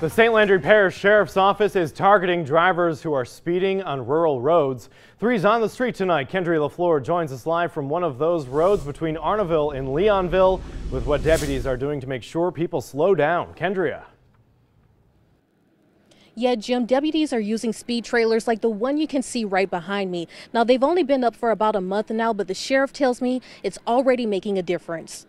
The St. Landry Parish Sheriff's Office is targeting drivers who are speeding on rural roads. Three's on the street tonight. Kendria LaFleur joins us live from one of those roads between Arnaudville and Leonville with what deputies are doing to make sure people slow down. Kendria. Yeah, Jim, deputies are using speed trailers like the one you can see right behind me. Now, they've only been up for about a month now, but the sheriff tells me it's already making a difference.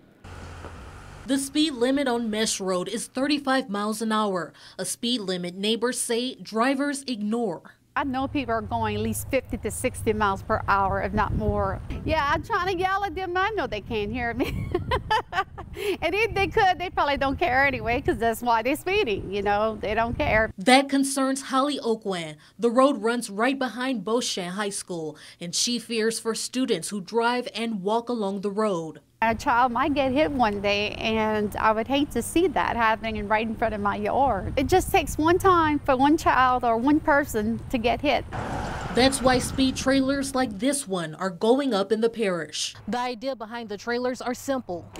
The speed limit on Mesh Road is 35 miles an hour, a speed limit neighbors say drivers ignore. I know people are going at least 50 to 60 miles per hour, if not more. Yeah, I'm trying to yell at them. I know they can't hear me. and if they could, they probably don't care anyway, because that's why they're speeding. You know, they don't care. That concerns Holly Okwan. The road runs right behind Beau Chene High School, and she fears for students who drive and walk along the road. A child might get hit one day, and I would hate to see that happening right in front of my yard. It just takes one time for one child or one person to get hit. That's why speed trailers like this one are going up in the parish. The idea behind the trailers are simple.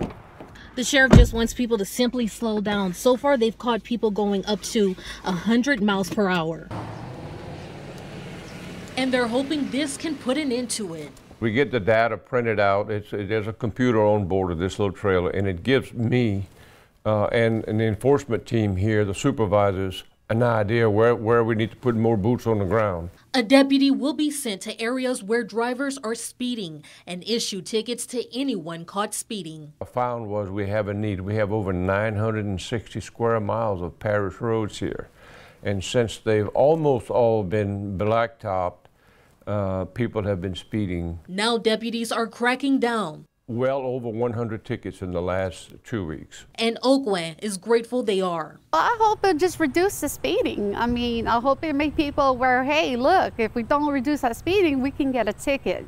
The sheriff just wants people to simply slow down. So far, they've caught people going up to 100 miles per hour. And they're hoping this can put an end to it. We get the data printed out. It's, there's a computer on board of this little trailer, and it gives me uh, and, and the enforcement team here, the supervisors, an idea where, where we need to put more boots on the ground. A deputy will be sent to areas where drivers are speeding and issue tickets to anyone caught speeding. I found was we have a need. We have over 960 square miles of parish roads here. And since they've almost all been blacktopped, uh, people have been speeding. Now deputies are cracking down. Well over 100 tickets in the last two weeks. And Okwan is grateful they are. I hope it just reduce the speeding. I mean, I hope it make people aware, hey, look, if we don't reduce that speeding, we can get a ticket.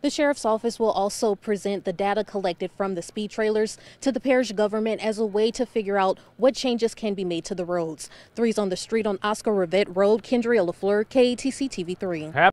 The sheriff's office will also present the data collected from the speed trailers to the parish government as a way to figure out what changes can be made to the roads. Three's on the street on Oscar Rivette Road, Kendria LaFleur, KATC TV3.